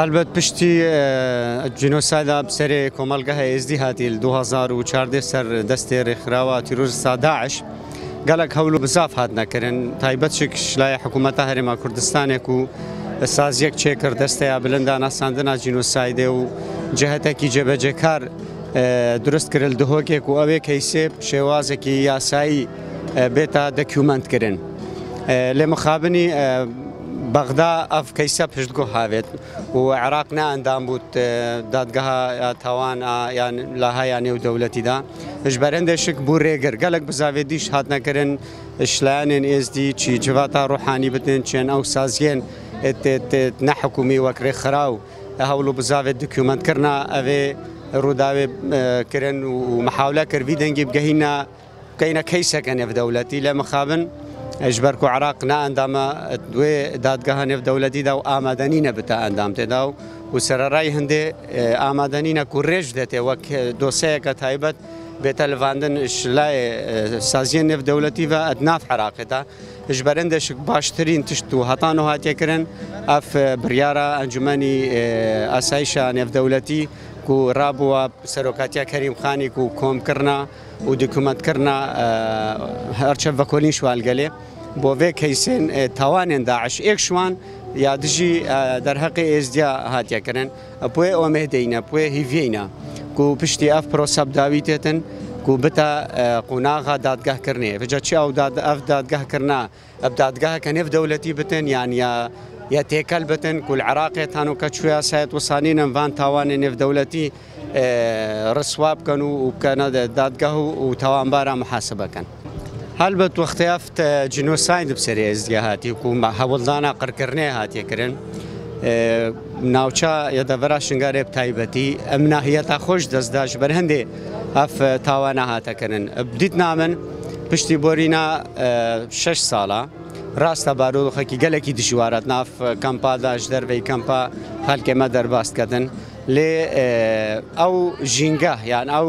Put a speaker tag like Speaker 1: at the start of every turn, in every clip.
Speaker 1: هەلبەت پشتی جنۆسایدا بسەرێ کۆمەلگە هەیەزدی هاتی 2014 سەر دەستێ ڕێکخراوە تیرۆژستا داعش گەلک هەول و بزاف هات نەکردن. تایبەت شلای حکوومەتە هەرێما کوردستانێک و سازیەک چێکرد دەستەیە بلندا ناساندنا جینۆسایدێ و جهتێکی جێبەجێکار درست کرد دهۆکێک و ئەوێ کەیسێ شێوازێکی یاسایی بێتە دەکیومنتکردن لێ مخابنی بەغدا ئەف کەیسە پشتگۆ هاوێت و عراق نه ئەندام بوت دادگەها تاوان یان لاهایان نێو دەولەتیدا ژبەرەندێشک بوو ڕێگر گەلک بزاوێدیش هات نەکردن شلایانێن ئێزدی چی جواتە ڕوحانی بتن چێن ئەو سازیێن نەحکومی وەکرێ خراو. هەوڵ و بزاوێت دکومنتکردنا ئەوێ ڕووداوێ کردن و محاولە کردوی دەنگی بگەهینە بکەینە کەیسەکە نێفدەولەتی لە مخابن. ژبەرک و عراق نا ئەندامە دوێ دادگەها نێف دەولەتیدا و ئامادەنینە بتە ئەندام تێدا و. و سەرڕای هەندێ ئامادەنینە و ڕێژ دێتێ وەک دۆسەیەکە تایبەت بێتە لەواندن شلای سازیە نێف دەولەتی بە ئەدناف عراقێتا ژبەرندێشک باشترین تشت و هەتان و هاتیەکردن ئەف بریارە ئەنجومی ئاسایشە نێفدەولەتی و ڕابووە سەرۆکاتیا کەریم خانی و کۆمکردنا و دکومەتکردنا هەرچە بەکۆلین شوالگەلێ بۆ keysên tawanên daş êk şwan ya dijî derheqê êzdiya hatiyekirin puê omêdeyne puê hîvîyna ku piştî ev prosa dawî têtin ku bita qunaxa dadgehkirnê Vica çi ew ev dadgehkirina ev dadgeheke nêv dewletî bitin yan ya یا تێکەل بتن کول عراقێت هەان و کە چویا سایەت وسانینم وان تاوانی نێودەولەتی ڕسوا بکەن و بکەنە دادگە و تاوانبارە محاسبەکەن. هەلبەت وەختیافت جنۆساین بسەری ئێزگە هاتی و هەوڵدانە قڕکردنێ هاتیەکردن. ناوچە یەدەڤرا شنگارێ تایبەتی ئەم ناهیەتا خۆش دەستداش بەر هەندێ ئەف تاوانە هاتەکردن. بدیت نامن پشتی بۆرینا 6 ساڵە ڕاستە بارۆخەکی گەلێکی دژوارەت ناف کەمپاداش دەربەی کەمپا هەلکێمە دەرباستکردن لێ ئەو ژینگە یان ئەو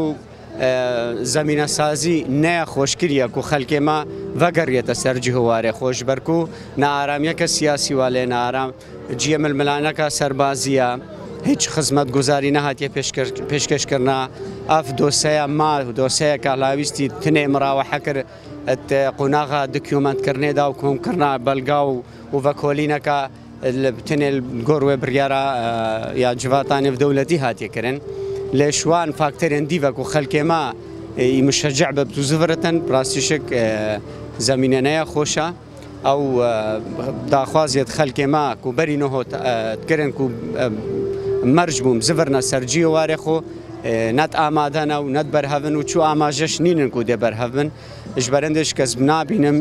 Speaker 1: زمینە سازی نەیە خۆشکریە و خەلکێمە ڤگەڕێتە سەررجی هوارێ خۆش بەرک و نارامیەکە سیاسی وا لێ نارام جیە ململانەکە سەربازیە. هیچ خزمەت گوزاری نەهاتیە پێشکەشکردنا ئەف دۆسەیە ما دۆسەیە کالاویستی تنێ مراوە حەکرد قۆناغا دکیومنتکردنێدا و کۆمکردنا بەلگا و وڤە کۆلینەکە بتنێ گۆڕوێ بریارە یا جواتانێ دەولەتی هاتیەکردن لێ شوان فاکتەرێن دیڤک و خەلکێما مشەجع بە تو زڤرەتەن پراستیشک زمینەنەیە خۆشە ئەو داخوازیت خەلکێما و بەری نەهۆتگەرن و مەرج بووم. زڤرنە سەررجی وارێ خۆ نەت ئامادەنە و نەت بەرهەبن و چوو ئاماژەش نینن و دێ بەرهەبن. ژبەرندش کەس نابینم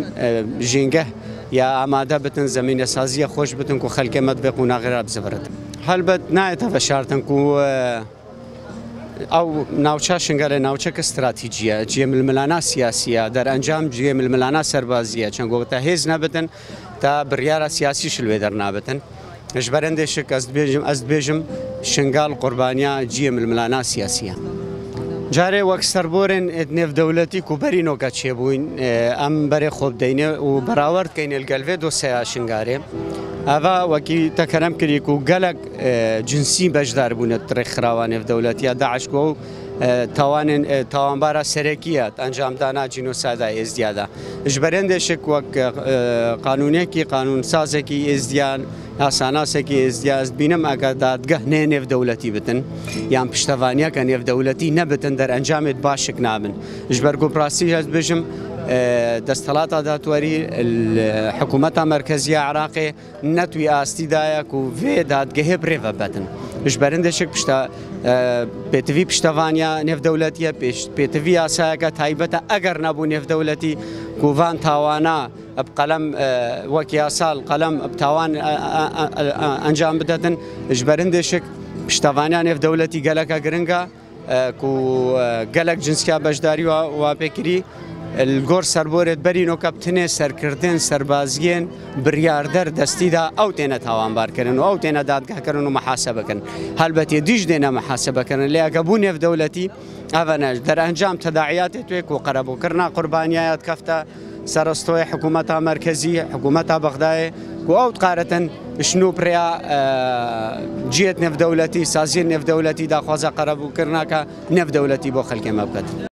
Speaker 1: ژینگە. یا ئامادە بتن زمینە سازیە خۆش بتن و خەلکەمەت بێ و ناغێرا بزەبرێت هەلبەت نایەتە بە شارتن و ئەو ناوچە شنگە لە ناوچەکە استراتیجیە. جێ ململانە سیاسیە دەرئەنجام جێ ململانە سەربازیە. چەند گۆتە هێز نەبتن تا بڕیارە سیاسی شلوێ هش بەرەندێشک ئەست بێژم ئەست بێژم شنگال قوربانیا جیە ململانا سیاسیە. جارێ وەک سەربۆرن نێودەولەتی کوبەرینۆکە چێبووین ئەم بەرێ خۆبدەینێ و بەراوردکەین لەگەلوێ دۆسەیا شنگارێ. ئەڤ وەکی تەکەرەم کریک و گەلک جنسی بەشدار بوونە ترێخراوە نێودەولەتیە داعشکۆ و تاوانên tawanbara serekiya encamdana cînosada êzdiya da. Ji berendêşik wek qanûnekî qanûnsazekî êzdiyan, ئاساناسێکی ئێزدیاز بینم ئەگە دادگە هەیە نێودەولەتی بتن یان پشتەوانیەکە نێودەولەتی نەبتن دەرەنجامێت باشک نابن ژ بەرگۆپراسی هەست بژم دەستەڵاتا داتوەری حکوومەتە مرکزی عراقێ نەتوی ئاستیدایە و وێ دادگەهێ برێڤە بەتن. ژبەرندێشک پشتە پێتوی پشتەوانیا نێفدەولەتیە پێتوی یاسایەکە تایبەتە ئەگەر نەبوو نێفدەولەتی کوڤان تاوانە قەلم وەک یاساڵ قەلم تاوان ئەنجام بدەتن. ژبەرندێشک پشتەوانیان نێفدەولەتی گەلەکە گرنگە گەلک جنسیا بەشداری وا پێکری گۆر سەربۆرێت بەرینۆکە بتنێ سەرکردن سربازیێن بریاردەر دەستیدا ئەو تێنە تاوانبارکردن و ئەو تێنە دادگاکردن و مەحاسە بکەن هەلبەتێ دیش دێنە مەحاسە بکەن لێگە بوو نێف دەولەتی ئەڤەنەش دەرەنجام تەداعیاتی توێک و قەرەبووکردنا قوربانیایەت کەفتە سەرستۆی حکوومەتا مرکزی حکوومەتا بەغدایە و ئەو قارەتەن شنو پریا جیت نێفدەولەتی سازیە نێفدەولەتی داخوازە قەرەبووکردناکە نێفدەولەتی بۆ خەلکێمە بکات.